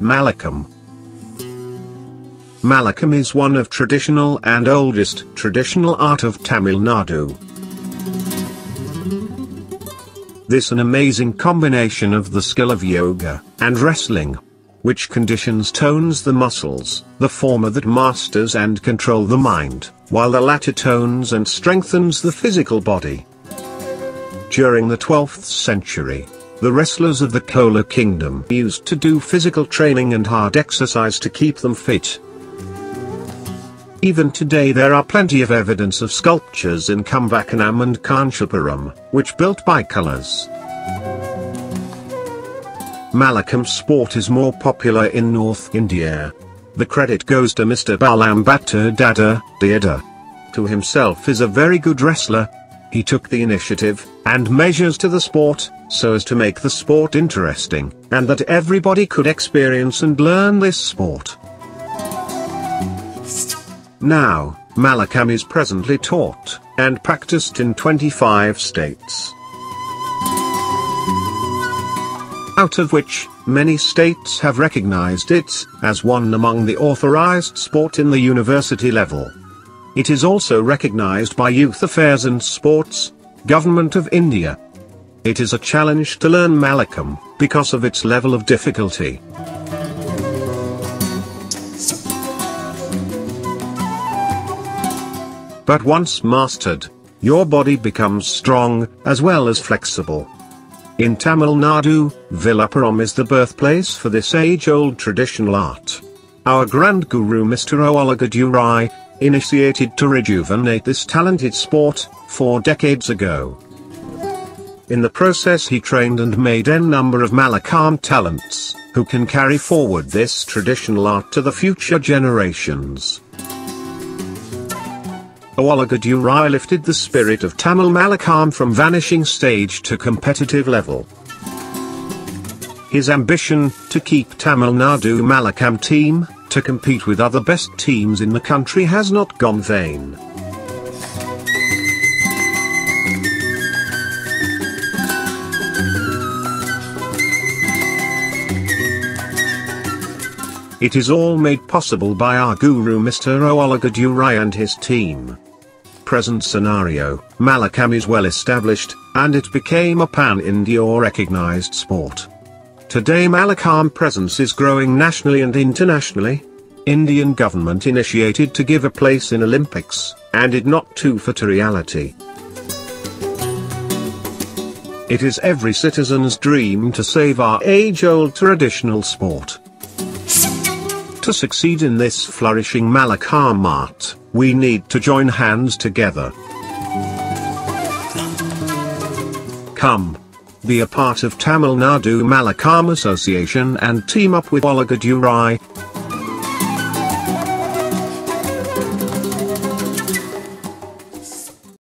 Mallakhamb Mallakhamb is one of traditional and oldest traditional art of Tamil Nadu. This an amazing combination of the skill of yoga and wrestling, which conditions tones the muscles, the former that masters and control the mind, while the latter tones and strengthens the physical body. During the 12th century, the wrestlers of the Chola kingdom used to do physical training and hard exercise to keep them fit. Even today there are plenty of evidence of sculptures in Kumbakonam and Kanchipuram, which built by Cholas. Mallakhamb sport is more popular in North India. The credit goes to Mr. Balam Bhatta Dada, Deada. To himself is a very good wrestler, he took the initiative, and measures to the sport, so as to make the sport interesting, and that everybody could experience and learn this sport. Now, Mallakhamb is presently taught, and practiced in 25 states. Out of which, many states have recognized it, as one among the authorized sport in the university level. It is also recognized by Youth Affairs and Sports, Government of India. It is a challenge to learn Mallakhamb, because of its level of difficulty. But once mastered, your body becomes strong, as well as flexible. In Tamil Nadu, Villupuram is the birthplace for this age-old traditional art. Our Grand Guru Mr. Oolagadurai, initiated to rejuvenate this talented sport, four decades ago. In the process he trained and made n number of Mallakhamb talents, who can carry forward this traditional art to the future generations. Oolagadurai lifted the spirit of Tamil Mallakhamb from vanishing stage to competitive level. His ambition, to keep Tamil Nadu Mallakhamb team, to compete with other best teams in the country has not gone vain. It is all made possible by our guru Mr. Oolagadurai and his team. Present scenario, Mallakhamb is well established, and it became a pan-India recognized sport. Today Mallakhamb presence is growing nationally and internationally. Indian government initiated to give a place in Olympics, and it not too for to reality. It is every citizen's dream to save our age-old traditional sport. To succeed in this flourishing Mallakhamb art, we need to join hands together. Come, be a part of Tamil Nadu Mallakhamb Association and team up with Oolagadurai,